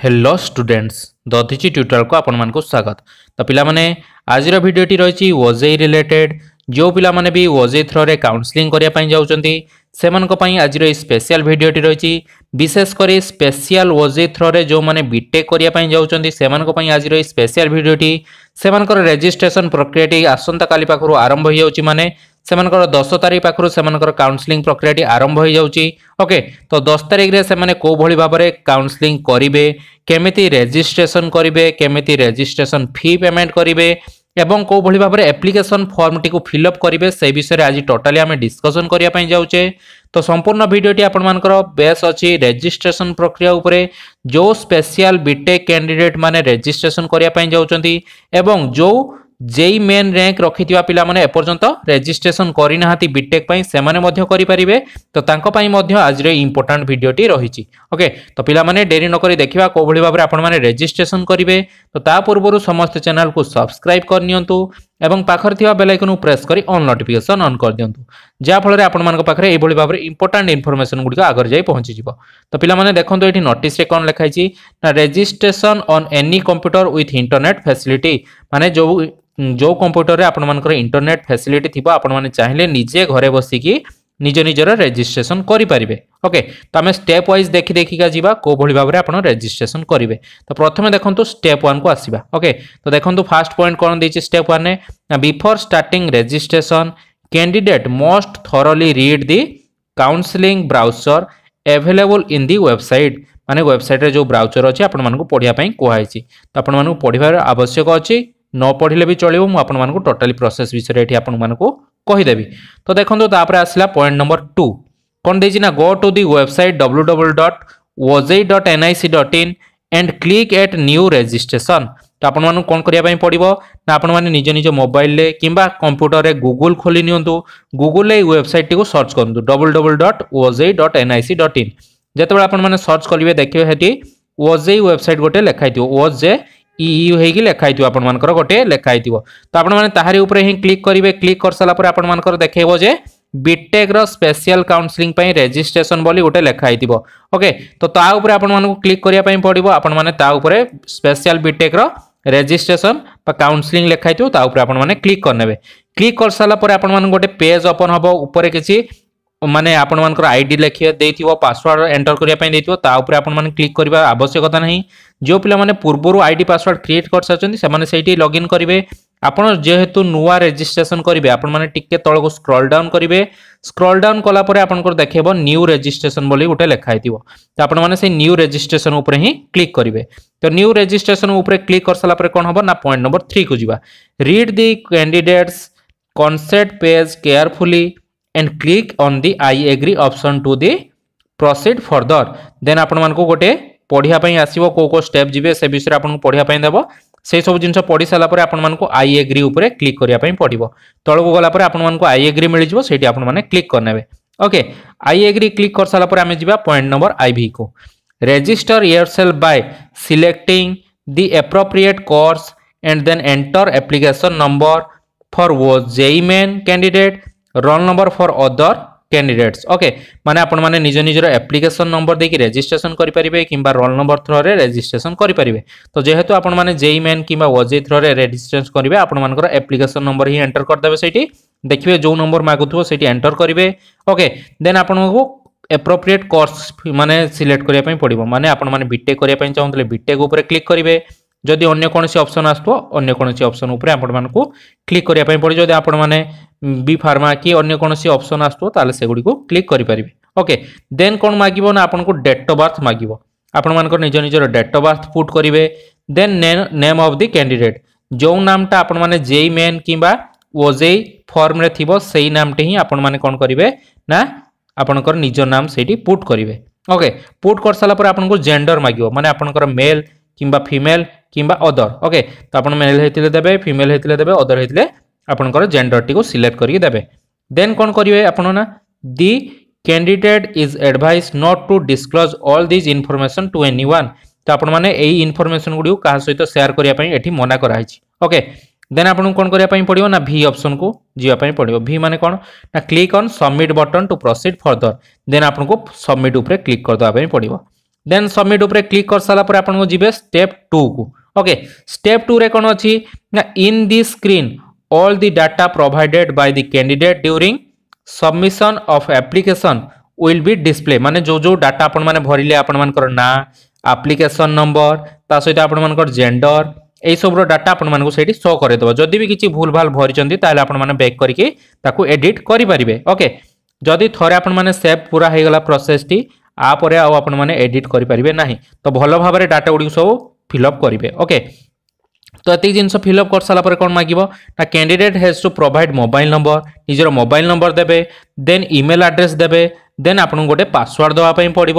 Hello students the Atithi tutor को आपण मानक स्वागत। तो पाने आज भिडटी रही ओजेई रिलेटेड जो पाने भी थ्रो थ्रे काउनसलींग करने आज स्पेशल भिडटी रही विशेषकर स्पेशल ओजेई थ्रे जो मैंने बीटेक करने जाए आज स्पेशल भिडटी से रेजिट्रेसन प्रक्रियाटी आसंता काली पाखु आरंभ हो जाने ସେମାନଙ୍କର ଦଶ ତାରିଖ ପାଖରୁ ସେମାନଙ୍କର କାଉନସିଲିଂ ପ୍ରକ୍ରିୟାଟି ଆରମ୍ଭ ହୋଇଯାଉଛି ଓକେ ତ ଦଶ ତାରିଖରେ ସେମାନେ କେଉଁଭଳି ଭାବରେ କାଉନସିଲିଂ କରିବେ କେମିତି ରେଜିଷ୍ଟ୍ରେସନ କରିବେ କେମିତି ରେଜିଷ୍ଟ୍ରେସନ ଫି ପେମେଣ୍ଟ କରିବେ এবং কোভাবে ভাবে আপ্লিকেসন ফর্মটি ফিলঅপ করবে সেই বিষয়ে আজ টোটালি আমি ডিসকসন করা যাচ্ছে তো সম্পূর্ণ ভিডিওটি আপনার বেশ অছি রেজিষ্ট্রেসন প্রক্রিয়া উপরে যে স্পেশাল বিটেক ক্যান্ডিডেট মানে রেজিষ্ট্রেসন করা যাচ্ছেন এবং যে যেই মেନ୍ ର୍ୟାଙ୍କ ରଖିଥିବା ପିଲାମାନେ ଏପର୍ଯ୍ୟନ୍ତ ରେଜିଷ୍ଟ୍ରେସନ କରିନାହାନ୍ତି ବିଟେକ୍ ପାଇଁ ସେମାନେ ମଧ୍ୟ କରିପାରିବେ ତ ତାଙ୍କ ପାଇଁ ମଧ୍ୟ ଆଜିର ଇମ୍ପୋର୍ଟାଣ୍ଟ ଭିଡ଼ିଓଟି ରହିଛି ଓକେ ତ ପିଲାମାନେ ଡେରି ନକରି ଦେଖିବା କେଉଁଭଳି ଭାବରେ ଆପଣମାନେ ରେଜିଷ୍ଟ୍ରେସନ କରିବେ ତ ତା ପୂର୍ବରୁ ସମସ୍ତେ ଚ୍ୟାନେଲକୁ ସବସ୍କ୍ରାଇବ୍ କରିନିଅନ୍ତୁ ଏବଂ ପାଖରେ ଥିବା ବେଲାଇକନକୁ ପ୍ରେସ୍ କରି ଅନ୍ ନୋଟିଫିକେସନ୍ ଅନ୍ କରିଦିଅନ୍ତୁ ଯାହାଫଳରେ ଆପଣମାନଙ୍କ ପାଖରେ ଏଇଭଳି ଭାବରେ ଇମ୍ପୋର୍ଟାଣ୍ଟ ଇନଫର୍ମେସନ୍ ଗୁଡ଼ିକ ଆଗରେ ଯାଇ ପହଞ୍ଚିଯିବ ତ ପିଲାମାନେ ଦେଖନ୍ତୁ ଏଠି ନୋଟିସ୍ରେ କ'ଣ ଲେଖାଯାଇଛି ନା registration on any computer with internet facility ମାନେ ଯେଉଁ ଯେଉଁ କମ୍ପ୍ୟୁଟରରେ ଆପଣମାନଙ୍କର ଇଣ୍ଟରନେଟ୍ ଫ୍ୟାସିଲିଟି ଥିବ ଆପଣମାନେ ଚାହିଁଲେ ନିଜେ ଘରେ ବସିକି ନିଜ ନିଜର ରେଜିଷ୍ଟ୍ରେସନ କରିପାରିବେ ଓକେ ତ ଆମେ ଷ୍ଟେପ୍ ୱାଇଜ୍ ଦେଖି ଦେଖିକା ଯିବା କେଉଁଭଳି ଭାବରେ ଆପଣ ରେଜିଷ୍ଟ୍ରେସନ କରିବେ ତ ପ୍ରଥମେ ଦେଖନ୍ତୁ ଷ୍ଟେପ୍ ୱାନ୍କୁ ଆସିବା ଓକେ ତ ଦେଖନ୍ତୁ ଫାଷ୍ଟ ପଏଣ୍ଟ କ'ଣ ଦେଇଛି step ୱାନ୍ରେ before starting registration candidate must thoroughly read the counselling brochure available in the website ମାନେ ୱେବସାଇଟ୍ରେ ଯେଉଁ ବ୍ରାଉଜର ଅଛି ଆପଣମାନଙ୍କୁ ପଢ଼ିବା ପାଇଁ କୁହାଯାଇଛି ତ ଆପଣମାନଙ୍କୁ ପଢ଼ିବାର ଆବଶ୍ୟକ ଅଛି ନ ପଢ଼ିଲେ ବି ଚଳିବ ମୁଁ ଆପଣମାନଙ୍କୁ ଟୋଟାଲି ପ୍ରୋସେସ୍ ବିଷୟରେ ଏଠି ଆପଣମାନଙ୍କୁ କହିଦେବି ତ ଦେଖନ୍ତୁ ତାପରେ ଆସିଲା ପଏଣ୍ଟ ନମ୍ବର ଟୁ କ'ଣ ଦେଇଛି ନା go to the website W W dot OJEE dot N I C dot in and click at new registration ତ ଆପଣମାନଙ୍କୁ କ'ଣ କରିବା ପାଇଁ ପଡ଼ିବ ନା ଆପଣମାନେ ନିଜ ନିଜ ମୋବାଇଲରେ କିମ୍ବା କମ୍ପ୍ୟୁଟରରେ ଗୁଗୁଲ ଖୋଲି ନିଅନ୍ତୁ ଗୁଗୁଲରେ ଏଇ ୱେବସାଇଟ୍ଟିକୁ ସର୍ଚ୍ଚ କରନ୍ତୁ W W dot OJEE dot N I C dot in ଯେତେବେଳେ ଆପଣମାନେ ସର୍ଚ୍ଚ କରିବେ ଦେଖିବେ ସେଠି ଓଜେଇ ୱେବସାଇଟ୍ ଗୋଟେ ଲେଖା ହେଇଥିବ ଓଜେ ଇୟୁ ହେଇକି ଲେଖା ହେଇଥିବ ଆପଣମାନଙ୍କର ଗୋଟେ ଲେଖା ହେଇଥିବ ତ ଆପଣମାନେ ତାହାରି ଉପରେ ହିଁ କ୍ଲିକ୍ କରିବେ କ୍ଲିକ୍ କରିସାରିଲା ପରେ ଆପଣମାନଙ୍କର ଦେଖେଇବ ଯେ ବିଟେକ୍ର ସ୍ପେଶିଆଲ କାଉନସିଲିଂ ପାଇଁ ରେଜିଷ୍ଟ୍ରେସନ ବୋଲି ଗୋଟେ ଲେଖା ହେଇଥିବ ଓକେ ତ ତା ଉପରେ ଆପଣମାନଙ୍କୁ କ୍ଲିକ୍ କରିବା ପାଇଁ ପଡ଼ିବ ଆପଣମାନେ ତା ଉପରେ ସ୍ପେଶିଆଲ ବିଟେକ୍ର ରେଜିଷ୍ଟ୍ରେସନ ବା କାଉନସିଲିଂ ଲେଖା ହେଇଥିବ ତା ଉପରେ ଆପଣମାନେ କ୍ଲିକ୍ କରିନେବେ କ୍ଲିକ୍ କରିସାରିଲା ପରେ ଆପଣମାନଙ୍କୁ ଗୋଟେ ପେଜ୍ ଓପନ୍ ହେବ ଉପରେ କିଛି ମାନେ ଆପଣମାନଙ୍କର ଆଇଡି ଲେଖିବା ଦେଇଥିବ ପାସୱାର୍ଡ ଏଣ୍ଟର କରିବା ପାଇଁ ଦେଇଥିବ ତା ଉପରେ ଆପଣମାନେ କ୍ଲିକ୍ କରିବା ଆବଶ୍ୟକତା ନାହିଁ ଯେଉଁ ପିଲାମାନେ ପୂର୍ବରୁ ଆଇଡି ପାସୱାର୍ଡ କ୍ରିଏଟ୍ କରିସାରିଛନ୍ତି ସେମାନେ ସେଇଠି ଲଗ୍ଇନ୍ କରିବେ ଆପଣ ଯେହେତୁ ନୂଆ ରେଜିଷ୍ଟ୍ରେସନ କରିବେ ଆପଣମାନେ ଟିକେ ତଳକୁ ସ୍କ୍ରଲ୍ ଡାଉନ୍ କରିବେ ସ୍କ୍ରଲ୍ ଡାଉନ୍ କଲା ପରେ ଆପଣଙ୍କର ଦେଖେଇବ ନ୍ୟୁ ରେଜିଷ୍ଟ୍ରେସନ ବୋଲି ଗୋଟେ ଲେଖା ହେଇଥିବ ତ ଆପଣମାନେ ସେଇ ନ୍ୟୁ ରେଜିଷ୍ଟ୍ରେସନ ଉପରେ ହିଁ କ୍ଲିକ୍ କରିବେ ତ ନ୍ୟୁ ରେଜିଷ୍ଟ୍ରେସନ ଉପରେ କ୍ଲିକ୍ କରିସାରିଲା ପରେ କ'ଣ ହେବ ନା ପଏଣ୍ଟ ନମ୍ବର ଥ୍ରୀକୁ ଯିବା read the candidates concept page carefully and click on the I agree option to the proceed further then आपण मानको गोटे पढिया पई आसीबो को को स्टेप जिवे से विषय आपण पढिया पई देबो से सब जिंस पढि साला परे आपण मानको आई एग्री ऊपर क्लिक करिया पई पडिबो तळ को गला परे आपण मानको आई एग्री मिल जिवो सेठी आपण माने क्लिक करनेबे ओके आई एग्री क्लिक कर साला परे हमें जिवा पॉइंट नंबर आईवी को register yourself by selecting the appropriate course and then enter application number for was JE main candidate roll number for other candidates okay ମାନେ ଆପଣମାନେ ନିଜ ନିଜର ଆପ୍ଲିକେସନ୍ ନମ୍ବର ଦେଇକି ରେଜିଷ୍ଟ୍ରେସନ୍ କରିପାରିବେ କିମ୍ବା ରୋଲ୍ ନମ୍ବର ଥ୍ରୋରେ registration କରିପାରିବେ ତ ଯେହେତୁ ଆପଣମାନେ ଜେଇ ମେନ୍ କିମ୍ବା ଓଜେଇ ଥ୍ରୋରେ ରେଜିଷ୍ଟ୍ରେସନ୍ କରିବେ ଆପଣମାନଙ୍କର ଆପ୍ଲିକେସନ୍ ନମ୍ବର ହିଁ ଏଣ୍ଟର କରିଦେବେ ସେଇଠି ଦେଖିବେ ଯେଉଁ ନମ୍ବର ମାଗୁଥିବ ସେଇଠି ଏଣ୍ଟର କରିବେ ଓକେ ଦେନ୍ ଆପଣଙ୍କୁ ଏପ୍ରୋପ୍ରିଏଟ୍ କୋର୍ସ ମାନେ ସିଲେକ୍ଟ କରିବା ପାଇଁ ପଡ଼ିବ ମାନେ ଆପଣମାନେ ବିଟେକ୍ କରିବା ପାଇଁ ଚାହୁଁଥିଲେ ବିଟେକ୍ ଉପରେ କ୍ଲିକ୍ କରିବେ ଯଦି ଅନ୍ୟ କୌଣସି ଅପସନ୍ ଆସୁଥିବ ଅନ୍ୟ କୌଣସି ଅପସନ୍ ଉପରେ ଆପଣମାନଙ୍କୁ କ୍ଲିକ୍ କରିବା ପାଇଁ ପଡ଼ିବ ଯଦି ଆପଣମାନେ ବି ଫାର୍ମା କି ଅନ୍ୟ କୌଣସି ଅପସନ୍ ଆସୁଥିବ ତାହେଲେ ସେଗୁଡ଼ିକୁ କ୍ଲିକ୍ କରିପାରିବେ ଓକେ ଦେନ୍ କ'ଣ ମାଗିବ ନା ଆପଣଙ୍କୁ ଡେଟ୍ ଅଫ୍ ବାର୍ଥ ମାଗିବ ଆପଣମାନଙ୍କର ନିଜ ନିଜର ଡେଟ୍ ଅଫ୍ ବାର୍ଥ ପୁଟ୍ କରିବେ then name of the candidate ଯେଉଁ ନାମଟା ଆପଣମାନେ ଜେଇ ମେନ୍ କିମ୍ବା ଓଜେଇ ଫର୍ମରେ ଥିବ ସେଇ ନାମଟି ହିଁ ଆପଣମାନେ କ'ଣ କରିବେ ନା ଆପଣଙ୍କର ନିଜ ନାମ ସେଇଠି ପୁଟ୍ କରିବେ ଓକେ ପୁଟ୍ କରିସାରିଲା ପରେ ଆପଣଙ୍କୁ ଜେଣ୍ଡର ମାଗିବ ମାନେ ଆପଣଙ୍କର ମେଲ୍ কিংবা ফিমেল কিংবা অদর ওকে তো আপনার মেল হয়েছিল দেবে ফিমেল হয়েছিল দেবে অদর হয়েছিল আপনার জেন্ডরটি সিলেক্ট করি দেবে দেন কোণ করবে আপনার না the candidate is advise not to disclose all these information to anyone তো আপনার মানে এই ইনফরমেশন গুড়ি কাহা সহিত সেয়ার করা এটি মনা করা হয়েছে ওকে দেন আপনার কোণ করা পড়ব না ভি অপসন কু যাওয়া পড়ব ভি মানে কোণ না click on submit button to proceed further then আপনার সবমিট উপরে ক্লিক देन सबमिट उपरे क्लिक कर सारा पर आपन स्टेप टू को ओके स्टेप टू कौन अच्छी ना in the screen all the data provided by the candidate during submission of application will be display माने जो जो डाटा आपण माने भरिले आपण ना आप्लिकेसन नंबर ता सहित जेंडर এই সবর ডাটা আপনার সেইটি শো করে দেব যদি বি কিছু ভুল ভাল ভরিছেন তাহলে আপনার ব্যাক করি তাকে এডিট করে পারে ওকে যদি আপরে আও আপনার এডিট করে পারে না তো ভালো ভাবে ডাটা গুড়ি সব ফিল আপ করবে ওকে তো এত জিনিস ফিল আপ করে সারা পরে কম মাগব না candidate has to provide mobile number নিজের মোবাইল নম্বর দেবে দেন ইমেল আড্রেস দেবে দেন আপনার গোটে পাসওয়ার্ড দেওয়া পড়ব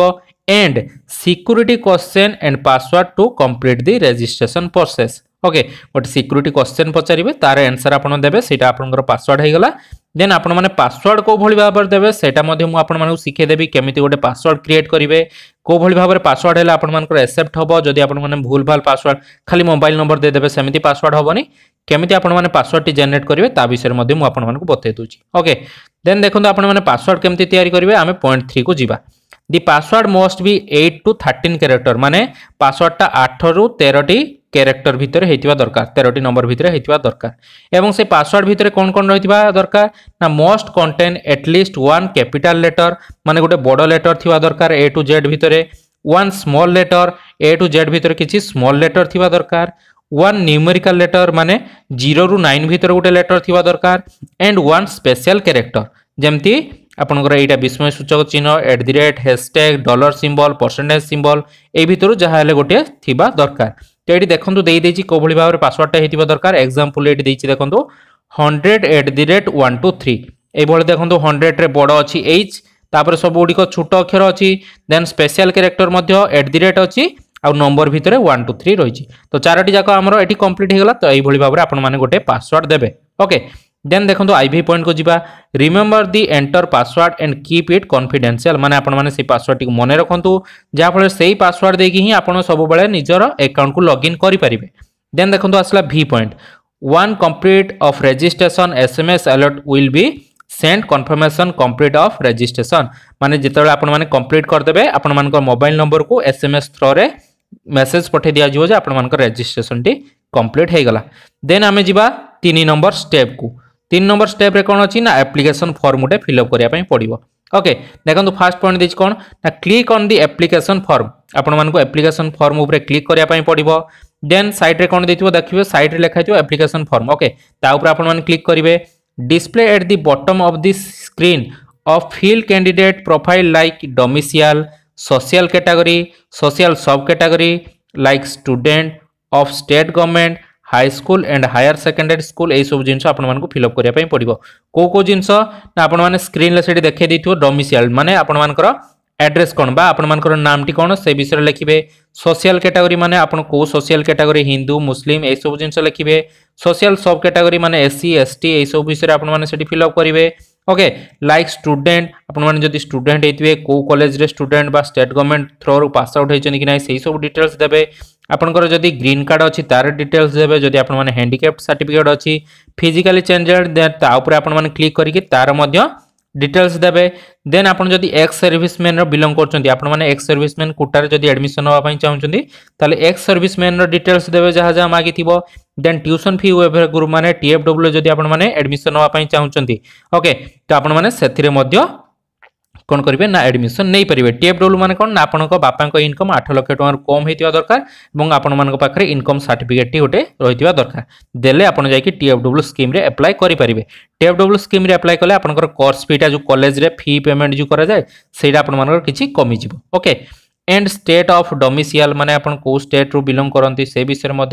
and security question and password to complete the registration process okay গোটে সিকুরিটি কোশ্চেন পচারে তার আনসর আপনার দেবে সেটা আপনার পাসওয়ার্ড হয়ে গলা দেন আপনার পাসওয়ার্ড কোভাবে ভাবে দেবে সেটা আপনার শিখাই দেবি কেমি গোটে পাসওয়ার্ড ক্রিয়েট করবে কোভাবে ভাবে পাসওয়ার্ড হলে আপনার এসেপ্ট হব যদি আপনার ভুল ভালো পাসওয়ার্ড খালি মোবাইল নম্বর দিয়ে সেমিতি পাসওয়ার্ড হবনি কেমিতি আপনার পাসওয়ার্ডটি জেনেট করবে তা বিষয়ে আপনার বতাই দেছি ওকে দেন দেখুন আপনার পাসওয়ার্ড কেমি তৈরি করবে আমি পয়েন্ট থ্রি কু যা the password must be eight to thirteen character মানে পাসওয়ার্ডটা আঠর তেরোটি ক্যারেক্টর ভিতরে হইতিবা দরকার তেরোটি নম্বর ভিতরে হইতিবা দরকার এবং সেই পাসওয়ার্ড ভিতরে কোন কোন রহিতিবা দরকার না must contain at least one capital letter মানে গোটে বড় লেটর থিবা দরকার এ টু জেড ভিতরে one small letter A to Z ভিতরে কিছু স্মল লেটর থিবা দরকার ওয়ান নিউমেরিকাল লেটর মানে জিরো রু নাইন ভিতরে গোটে লেটর থিবা দরকার এন্ড ওয়ান স্পেশাল ক্যারেক্টর যেমতি ଆପଣଙ୍କର ଏଇଟା ବିସ୍ମୟ ସୂଚକ ଚିହ୍ନ at the rate hashtag dollar symbol percentage symbol ଏଇ ଭିତରୁ ଯାହା ହେଲେ ଗୋଟିଏ ଥିବା ଦରକାର এটি দেখুন দিয়েছি কোভাবে ভাবে পাসওয়ার্ডটা হয়ে দরকার। এক্সাম্পল এটি দিয়েছি দেখুন hundred at the rate one two three এইভাবে দেখুন হন্ড্রেড্রে বড় অছি এইচ তাপরে সবুগুড়ি ছোট অক্ষর অছি দেন স্পেশাল ক্যারেক্টর মধ্যে এট দি রেট অছি ଆଉ ନମ୍ବର ଭିତରେ ୱାନ୍ ଟୁ ଥ୍ରୀ ରହିଛି ତ ଚାରୋଟି ଯାକ ଆମର ଏଠି କମ୍ପ୍ଲିଟ୍ ହେଇଗଲା ତ ଏଇଭଳି ଭାବରେ ଆପଣମାନେ ଗୋଟେ ପାସୱାର୍ଡ଼ ଦେବେ ଓକେ দেন দেখুন আইভি পয়েন্ট কু যা remember the enter password and keep it confidential মানে আপনার সেই পাসওয়ার্ডটি মনে রাখতু যাফলে সেই পাসওয়ার্ড দিয়ে হি আপনার সবুলে নিজের একাউন্ট কু লগ ইন করে পারে দেন দেখুন আসলা V point one complete of registration S M S alert will be send confirmation complete of registration মানে যেতবে আপনার কমপ্লিট করেদেবে আপনার মোবাইল নম্বর কু এস এম এস থ্রোরে মেসেজ পঠাই দিয়া যে আপনার রেজিষ্ট্রেসনটি কমপ্লিট হয়ে গলা দেন আমি যা তিন নম্বর স্টেপ কু তিন নম্বর স্টেপ্রে কোণ অছি না আপ্লিকেসন ফর্ম গোটে ফিল আপ করা পড়ব ওকে দেখুন ফার্স্ট পয়েন্ট দিয়েছি কোণ না click on the application form আপনার আপ্লিকেসন ফর্ম উপরে ক্লিক করা পড়ব দেন সাইড্রে কোণ দিয়ে দেখবে সাইড্রে লেখা হয়েছে আপ্লিকেসন ফর্ম ওকে তা উপরে আপনার ক্লিক করবে display at the bottom of the screen of fill candidate profile like domicile social category social sub category like student of state government high school and higher secondary school এইসব জিনিস আপনার fill up করা পড়ব কেউ কেউ জিনিস না আপনার স্ক্রিনে সেটি দেখাই দিয়ে ডমিসিয়াল মানে আপনার আড্রেস কোণ বা আপনার নামটি কোণ সে বিষয়ে লিখবে সোশিয়াল ক্যাটাগোরি মানে আপনার কেউ সোশিয়াল ক্যাটাগোরি হিন্দু মুসলিম এইসব জিনিস লিখবে সোশিয়াল সব ক্যাটাগোরি মানে এসসি এসটি এইসব বিষয়ে আপনার সেটি ফিলঅপ করবে ওকে লাইক স্টুডেন্ট আপনার যদি স্টুডেন্ট হইতে কেউ কলেজরে স্টুডেন্ট বা state government through pass out হয়েছেন কি না সেই সব ডিটেলস দেবে ଆପଣଙ୍କର ଯଦି ଗ୍ରୀନ୍ କାର୍ଡ଼ ଅଛି ତା'ର ଡିଟେଲ୍ସ ଦେବେ ଯଦି ଆପଣମାନେ ହ୍ୟାଣ୍ଡିକ୍ୟାପ୍ଟ ସାର୍ଟିଫିକେଟ୍ ଅଛି ଫିଜିକାଲି ଚେଞ୍ଜେଡ଼ ଦେନ୍ ତା ଉପରେ ଆପଣମାନେ କ୍ଲିକ୍ କରିକି ତା'ର ମଧ୍ୟ ଡିଟେଲ୍ସ ଦେବେ ଦେନ୍ ଆପଣ ଯଦି ଏକ୍ସ ସର୍ଭିସମ୍ୟାନ୍ର ବିଲଙ୍ଗ କରୁଛନ୍ତି ଆପଣମାନେ ଏକ୍ସ ସର୍ଭିସମ୍ୟାନ୍ କୋଟାରେ ଯଦି ଆଡ଼ମିସନ୍ ହେବା ପାଇଁ ଚାହୁଁଛନ୍ତି ତାହେଲେ ଏକ୍ସ ସର୍ଭିସମ୍ୟାନ୍ର ଡିଟେଲ୍ସ ଦେବେ ଯାହା ଯାହା ମାଗିଥିବ then tuition fee waiver group ମାନେ ଟିଏଫ୍ଡବ୍ଲ୍ୟୁରେ ଯଦି ଆପଣମାନେ ଆଡ଼ମିସନ୍ ହେବା ପାଇଁ ଚାହୁଁଛନ୍ତି ଓକେ ତ ଆପଣମାନେ ସେଥିରେ ମଧ୍ୟ কোণ করবে না আডমিশন নেই পারিবে টিএফডব্লু মানে কোণ না আপনার বাপাঙ্ক ইনকম আঠ লক্ষ টাকার কম হয়ে দরকার এবং আপনার পাখে ইনকম সার্টিফিকেটটি গোটে রয়েছে দরকার দেলে আপনার যাই টিএফডব্লু স্কিম্রে আপ্লাই করে পারে টিএফডব্লু স্কিম্রে আপ্লাই কলে আপনার কোর্স ফিটা যে কলেজে ফি পেমেন্ট যে করা যায় সেইটা আপনার কিছু কমিযোগ okay and state of domicile मैंने आपको स्टेट रु बिलंग करती से विषय में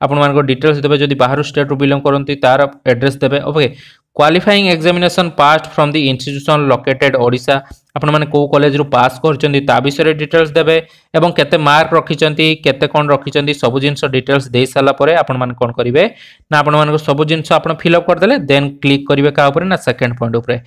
आप डिटेल्स देते जब बाहर स्टेट रु बिलंग करती तार एड्रेस देते okay qualifying examination passed from the institution located Odisha ଆପଣମାନେ କେଉଁ କଲେଜରୁ ପାସ୍ କରିଛନ୍ତି ତା ବିଷୟରେ ଡିଟେଲ୍ସ ଦେବେ ଏବଂ କେତେ ମାର୍କ ରଖିଛନ୍ତି କେତେ କ'ଣ ରଖିଛନ୍ତି ସବୁ ଜିନିଷ ଡିଟେଲ୍ସ ଦେଇସାରିଲା ପରେ ଆପଣମାନେ କ'ଣ କରିବେ ନା ଆପଣମାନଙ୍କ ସବୁ ଜିନିଷ ଆପଣ ଫିଲ୍ଅପ୍ କରିଦେଲେ ଦେନ୍ କ୍ଲିକ୍ କରିବେ କାହା ଉପରେ ନା ସେକେଣ୍ଡ ପଏଣ୍ଟ ଉପରେ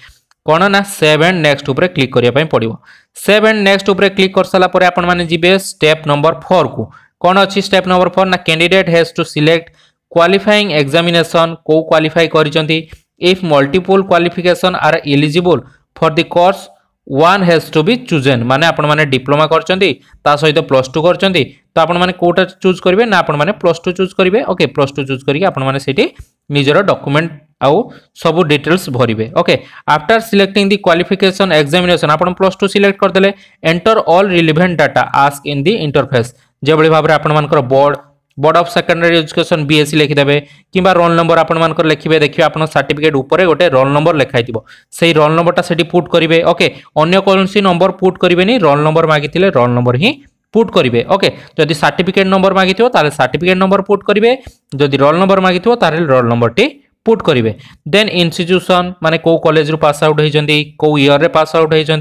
କ'ଣ ନା ସେଭ୍ ଆଣ୍ଡ ନେକ୍ସଟ ଉପରେ କ୍ଲିକ୍ କରିବା ପାଇଁ ପଡ଼ିବ ସେଭ୍ ଆଣ୍ଡ ନେକ୍ସଟ ଉପରେ କ୍ଲିକ୍ କରିସାରିଲା ପରେ ଆପଣମାନେ ଯିବେ ଷ୍ଟେପ୍ ନମ୍ବର ଫୋର୍କୁ କ'ଣ ଅଛି ଷ୍ଟେପ୍ ନମ୍ବର ଫୋର୍ ନା candidate has to select qualifying examination କେଉଁ କ୍ୱାଲିଫାଇ କରିଛନ୍ତି if multiple qualification are eligible for the course one has to be chosen মানে আপনার ডিপ্লোমা করছেন তা সহিত প্লস টু করছেন তো আপনার কোটা চুজ করবে না আপনার প্লস টু চুজ করবে ওকে প্লস টু চুজ করি আপনার সেটি নিজের ডকুমেন্ট আউ সবু ডিটেলস ভরবে okay after selecting the qualification examination আপনার plus two select করেদেলে enter all relevant data ask in the interface যেভাবে ভাবে আপনার board board of secondary education BSC ଲେଖିଦେବେ କିମ୍ବା ରୋଲ୍ ନମ୍ବର ଆପଣମାନଙ୍କର ଲେଖିବେ ଦେଖିବେ ଆପଣଙ୍କ ସାର୍ଟିଫିକେଟ୍ ଉପରେ ଗୋଟେ ରୋଲ୍ ନମ୍ବର ଲେଖାଇଥିବ ସେଇ ରୋଲ୍ ନମ୍ବରଟା ସେଠି ପୁଟ୍ କରିବେ ଓକେ ଅନ୍ୟ କୌଣସି ନମ୍ବର ପୁଟ୍ କରିବେନି ରୋଲ୍ ନମ୍ବର ମାଗିଥିଲେ ରୋଲ୍ ନମ୍ବର ହିଁ পুট করবে ওকে যদি সার্টিফিকেট নম্বর মাগিথিব তাহলে সার্টিফিকেট নম্বর পুট করবে যদি রোল নম্বর মাগিথিব তাহলে রোল নম্বরটি পুট করবে দেন ইনস্টিট্যুশন মানে কেউ কলেজরু পাস আউট হয়েছেন কেউ ইয়র্রে পাস আউট হয়েছেন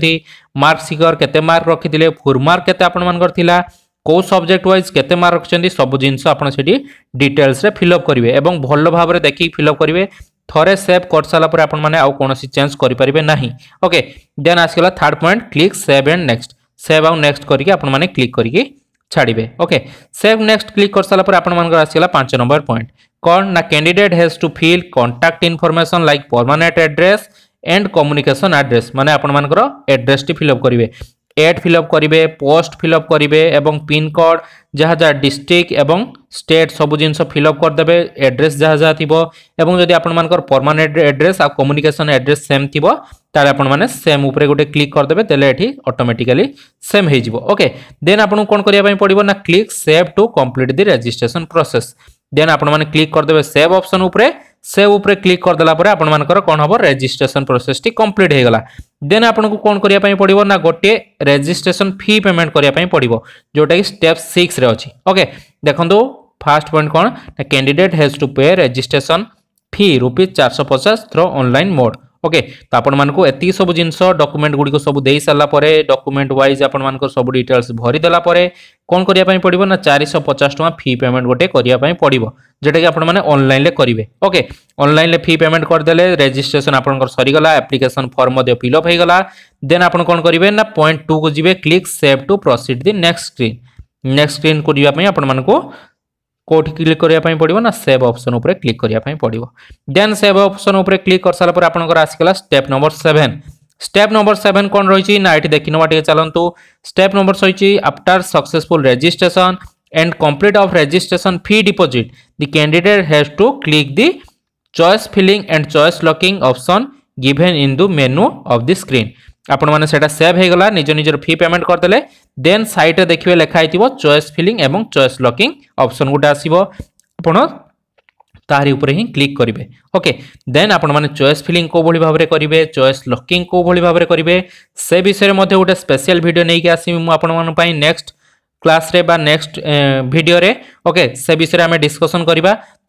মার্ক সিকর কেতে মার্ক রক্ষিলে ফুল মার্ক কেতে আপনার কেউ সবজেক্ট ওয়াইজ কেতে মার্ক রাখছেন সব জিনিস আপনার সেটি ডিটেলসে ফিলঅপ করবে এবং ভালো ভাবে দেখি ফিলঅপ করবে থরে সেভ করসারা পরে আপনার আউ কোণী চেঞ্জ করে পারবে না okay then আসিগলা third point click save and next save আউ নেক্সট করি আপনার ক্লিক করি ছাড়বে ওকে সেভ নেক্সট ক্লিক করসারা পরে আপনার আসিগলা পাঁচ নম্বর পয়েন্ট কন না candidate has to fill contact information like permanent address and communication address মানে আপনার আড্রেসটি ফিল অপ করবে फिलअप करेंगे पोस्ट फिलअप करेंगे पिनकोड जहाँ जहाँ डिस्ट्रिक्ट स्टेट सब जिन फिलअप करदे एड्रेस जहाँ जहाँ थी जदि आपर परमानेंट एड्रेस आ कम्युनिकेशन एड्रेस सेम थी ताले आपण मैंने सेम उपरे गोटे क्लिक करदे तेल ये अटोमेटिकाली सेम हो ओके देन आपको कौन करने पड़ो ना click save to complete the registration process then आपण क्लिक करदे सेव ऑप्शन उपरे सेव उपरे क्लिक करदेला आपर कौन हम रेजिट्रेसन प्रोसेस टी कंप्लीट हो गला देन आपको कौन करने पड़ो ना गोटे रेजिट्रेसन फ़ी पेमेंट करने पड़ो जोटा कि स्टेप सिक्स अच्छी ओके देखो फास्ट पॉइंट कौन candidate has to pay registration fee rupees चार सौ पचास थ्रो ऑनलाइन मोड तो आपण मानक एति सब जिनस डॉक्यूमेंट गुडी सब दे सारा पर डॉक्यूमेंट वाइज आपण मानक सब डिटेल्स भरी देला पर। कौन करने पड़ो ना चार सौ पचास टाँह फ़ी पेमेंट गोटे पड़ो जोटा कि ऑनलाइन करेंगे ओके ऑनलाइन फ़ी पेमेंट करदे रेजिट्रेसन आप सरीगला एप्लिकेसन फर्म फिलअप हो गला देन आप कौन करेंगे ना पॉइंट टू को जी click save to proceed the next screen next screen को आप कौट क्लिक करने पड़ो ना? सेव उपर क्लिक करने पड़ो देन सेव उपर क्लिक कर सारा पर आसगला step number seven step number seven कौन रही ना ये देखी ना चलतु स्टेप नंबर रही after successful registration and complete of registration fee deposit the candidate has to click the choice filling and choice locking option given in the menu of the screen आपण मैंने सेटा सेव हो गला निज निजर फ़ी payment करदे then सैट्रे देखिए लिखाई चॉइस फिलिंग और चॉइस लॉकिंग ऑप्शन गोटे आसो आप तारी उपर ही क्लिक करेंगे ओके देन आपण मैंने चॉइस फिलिंग को भाव में करेंगे चॉइस लॉकिंग को भाव में करेंगे से विषय में गोटे स्पेशल वीडियो नहीं कि आसमी मुझे नेक्स्ट क्लास रे बा नेक्स्ट वीडियो रे ओके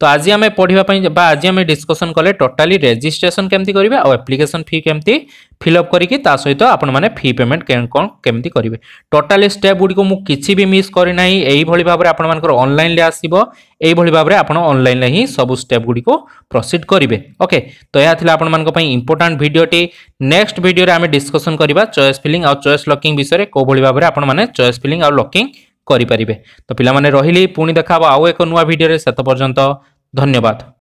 विषय तो आज आम पढ़ाई आज आम डिस्कसन कले टोटाली रेजिट्रेसन केमती करेंगे और एप्लिकेशन फ़ी केमती फिलअप फ़ी पेमेंट केमती करेंगे टोटाली स्टेप गुड़ी मुझे भी मिस करना यही भाव में आपर अनल आसो यही भाव में आप अनल ही सब स्टेप गुड़ी को प्रोसीड करेंगे ओके तो यह था आप इंपोर्टाट भिडटी नेक्स्ट भिडियो आम डिस्कसन करवा चॉइस फिलिंग आउ चॉइस लकिंग କରିପାରିବେ ତ ପିଲାମାନେ ରହିଲି ପୁଣି ଦେଖା ହେବ ଆଉ ଏକ ନୂଆ ଭିଡ଼ିଓରେ ସେତେ ପର୍ଯ୍ୟନ୍ତ ଧନ୍ୟବାଦ